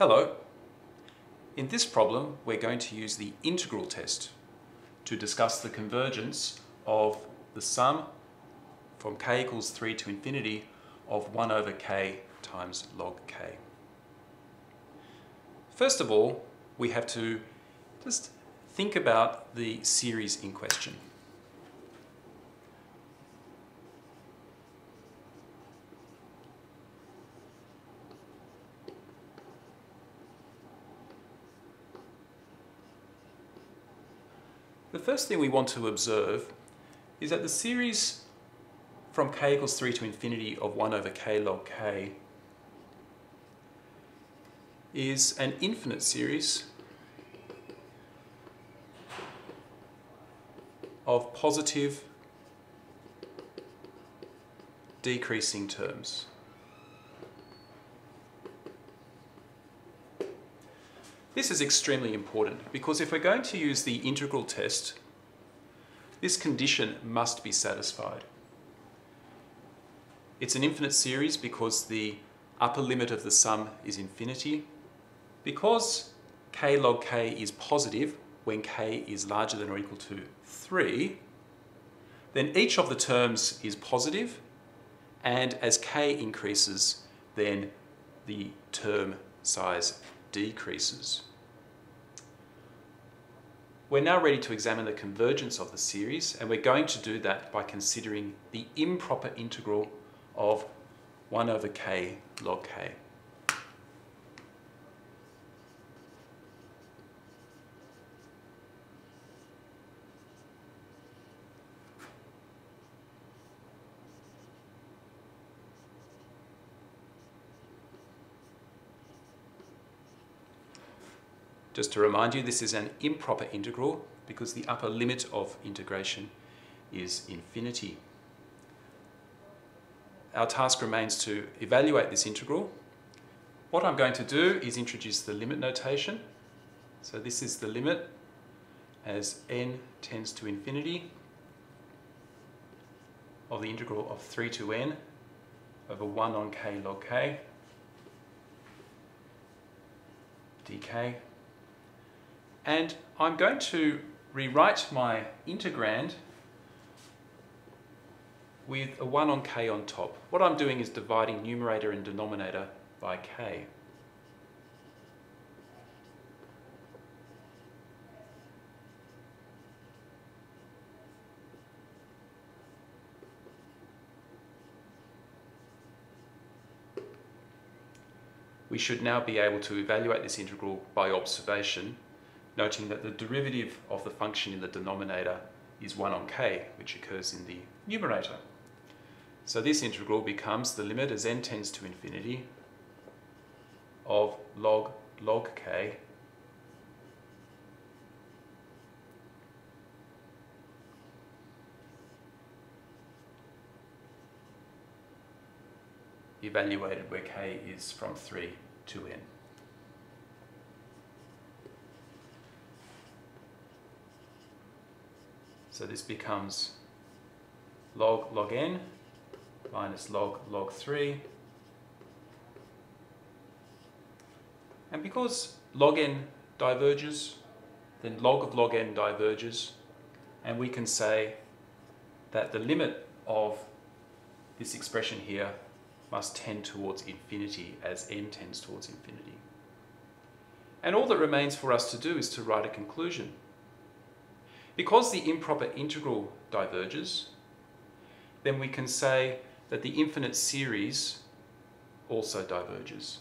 Hello. In this problem, we're going to use the integral test to discuss the convergence of the sum from k equals 3 to infinity of 1 over k times log k. First of all, we have to just think about the series in question. The first thing we want to observe is that the series from k equals 3 to infinity of 1 over k log k is an infinite series of positive decreasing terms. This is extremely important because if we're going to use the integral test, this condition must be satisfied. It's an infinite series because the upper limit of the sum is infinity. Because k log k is positive when k is larger than or equal to 3, then each of the terms is positive, and as k increases, then the term size decreases. We're now ready to examine the convergence of the series, and we're going to do that by considering the improper integral of 1 over k log k. Just to remind you, this is an improper integral because the upper limit of integration is infinity. Our task remains to evaluate this integral. What I'm going to do is introduce the limit notation. So this is the limit as n tends to infinity of the integral of 3 to n over 1 on k log k dk and I'm going to rewrite my integrand with a 1 on k on top. What I'm doing is dividing numerator and denominator by k. We should now be able to evaluate this integral by observation noting that the derivative of the function in the denominator is 1 on k, which occurs in the numerator. So this integral becomes the limit as n tends to infinity of log log k evaluated where k is from 3 to n. So this becomes log log n minus log log 3. And because log n diverges, then log of log n diverges, and we can say that the limit of this expression here must tend towards infinity as n tends towards infinity. And all that remains for us to do is to write a conclusion. Because the improper integral diverges, then we can say that the infinite series also diverges.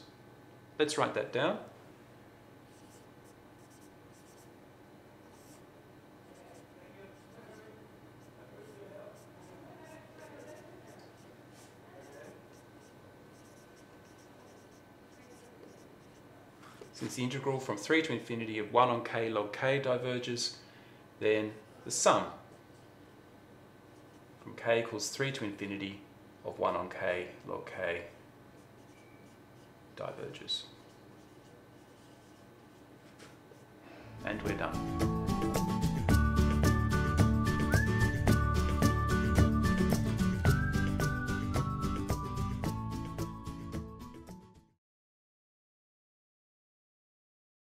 Let's write that down. Since the integral from 3 to infinity of 1 on k log k diverges, then the sum from k equals 3 to infinity of 1 on k log k diverges. And we're done.